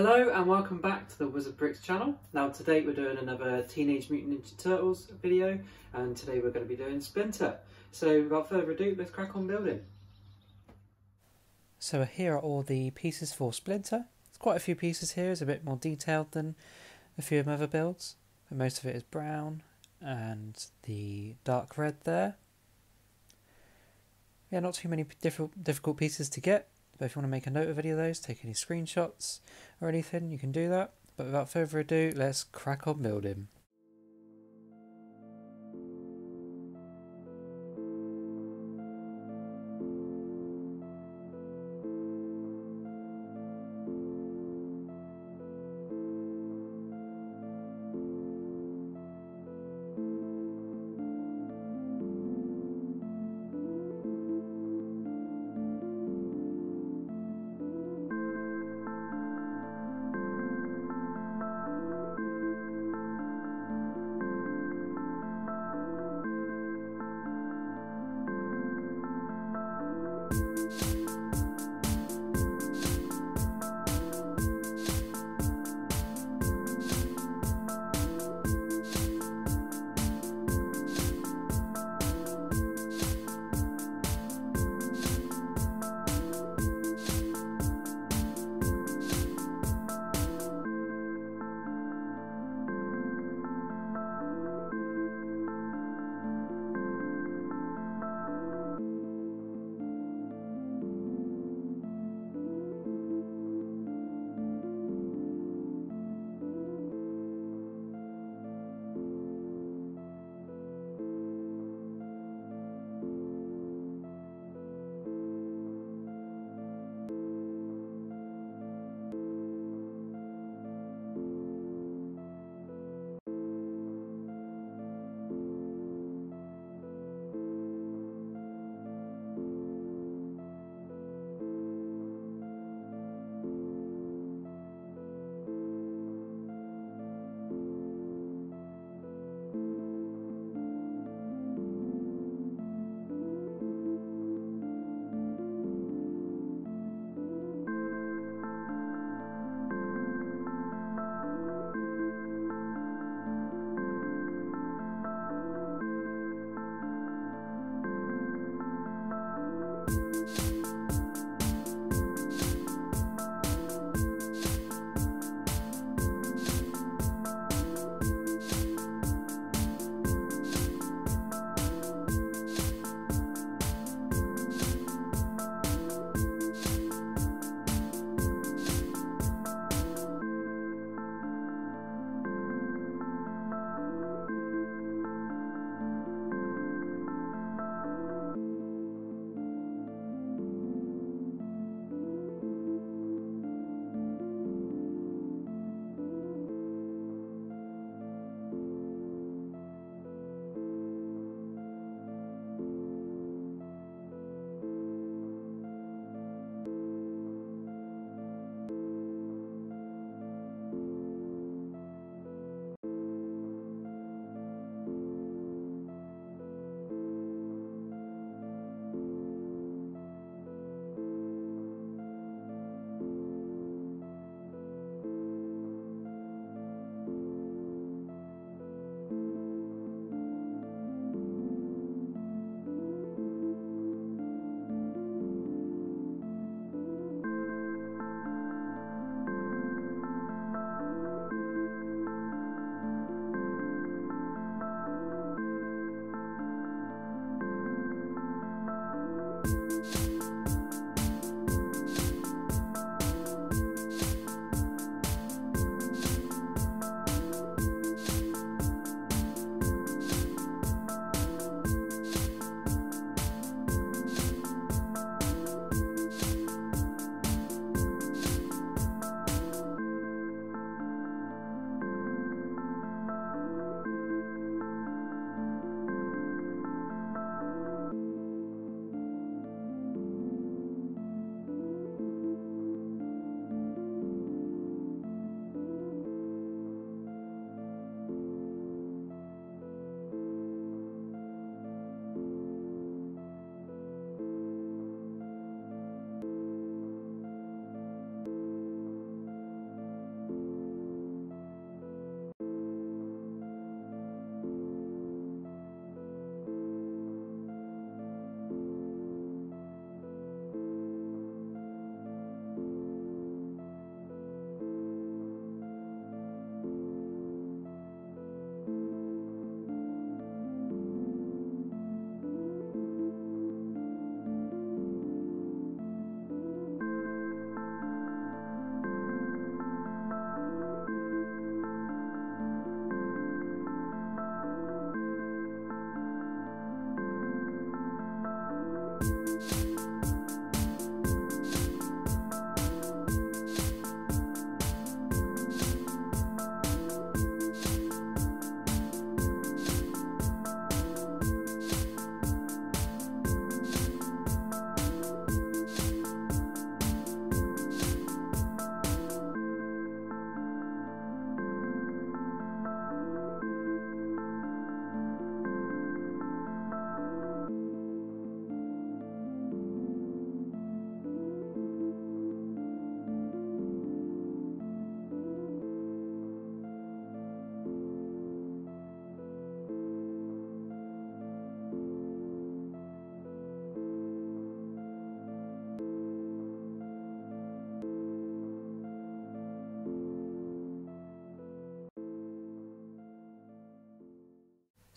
Hello and welcome back to the Wizard Bricks channel. Now today we're doing another Teenage Mutant Ninja Turtles video and today we're going to be doing Splinter. So without further ado, let's crack on building. So here are all the pieces for Splinter. There's quite a few pieces here, it's a bit more detailed than a few of my other builds. But most of it is brown and the dark red there. Yeah, not too many difficult pieces to get, but if you want to make a note of any of those, take any screenshots or anything, you can do that. But without further ado, let's crack on building.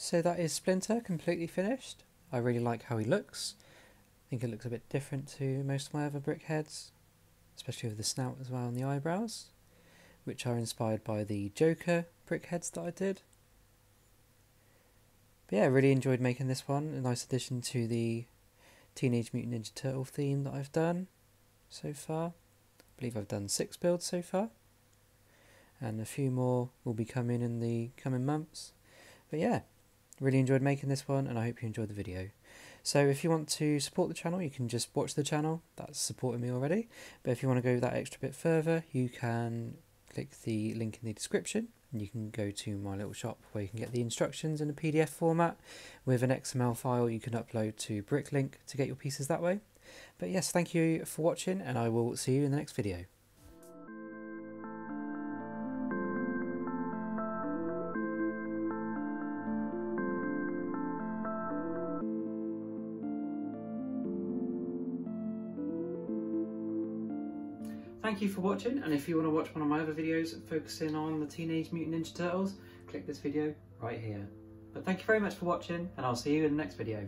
So that is Splinter completely finished. I really like how he looks. I think it looks a bit different to most of my other Brickheadz, especially with the snout as well and the eyebrows, which are inspired by the Joker Brickheadz that I did. But yeah, I really enjoyed making this one, a nice addition to the Teenage Mutant Ninja Turtle theme that I've done so far. I believe I've done six builds so far, and a few more will be coming in the coming months. But yeah, Really enjoyed making this one and I hope you enjoyed the video. So if you want to support the channel, you can just watch the channel. That's supporting me already. But if you want to go that extra bit further, you can click the link in the description. And you can go to my little shop where you can get the instructions in a PDF format. With an XML file you can upload to Bricklink to get your pieces that way. But yes, thank you for watching and I will see you in the next video. Thank you for watching and if you want to watch one of my other videos focusing on the Teenage Mutant Ninja Turtles, click this video right here. But thank you very much for watching and I'll see you in the next video.